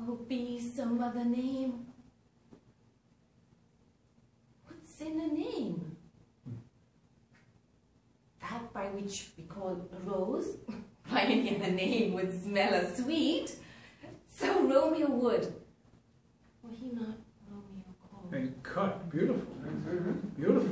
Oh, be some other name. What's in a name? That by which we call rose? by any other name would smell as sweet? So Romeo would. Were he not Romeo called? And cut, beautiful, mm-hmm. beautiful.